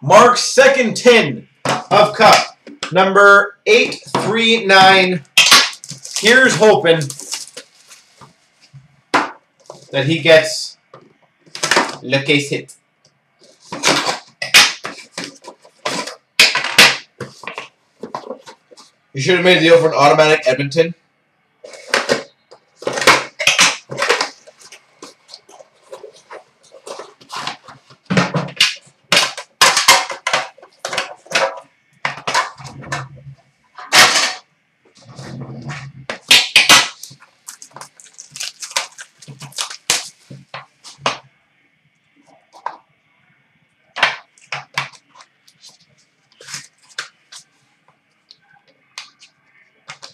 Mark's second tin of Cup, number 839. Here's hoping that he gets Le Case hit. You should have made a deal for an automatic Edmonton.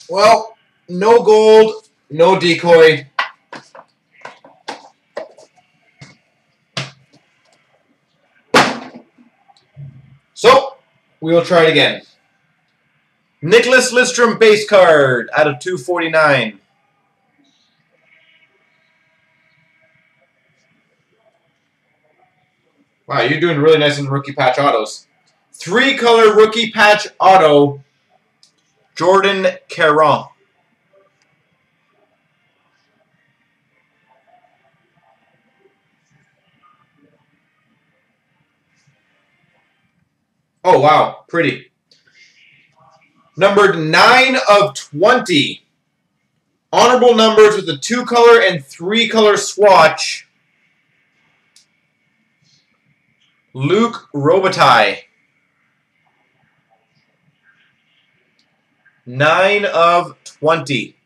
Well, no gold, no decoy. So, we will try it again. Nicholas Lidstrom base card out of 249. Wow, you're doing really nice in rookie patch autos. Three color rookie patch auto Jordan Caron. Oh, wow. Pretty. Numbered 9 of 20. Honorable numbers with a two-color and three-color swatch. Luc Robitaille. 9 of 20.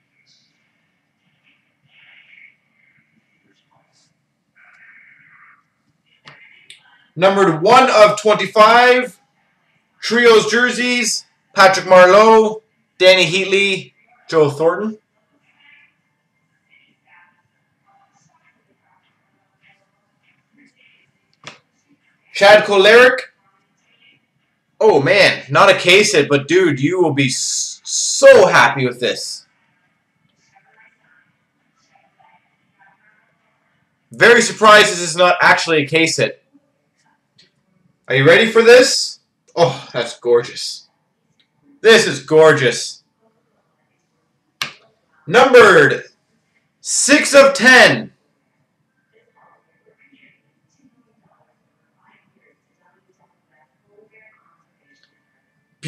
Numbered 1 of 25. Trios jerseys. Patrick Marleau. Dany Heatley. Joe Thornton. Chad Kolarik. Oh man, not a case hit, but dude, you will be so happy with this. Very surprised this is not actually a case hit. Are you ready for this? Oh, that's gorgeous. This is gorgeous. Numbered 6 of 10.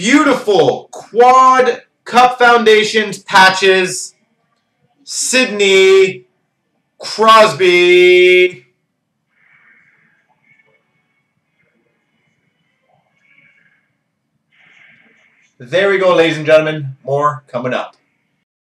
Beautiful quad cup foundations patches. Sidney Crosby. There we go, ladies and gentlemen. More coming up.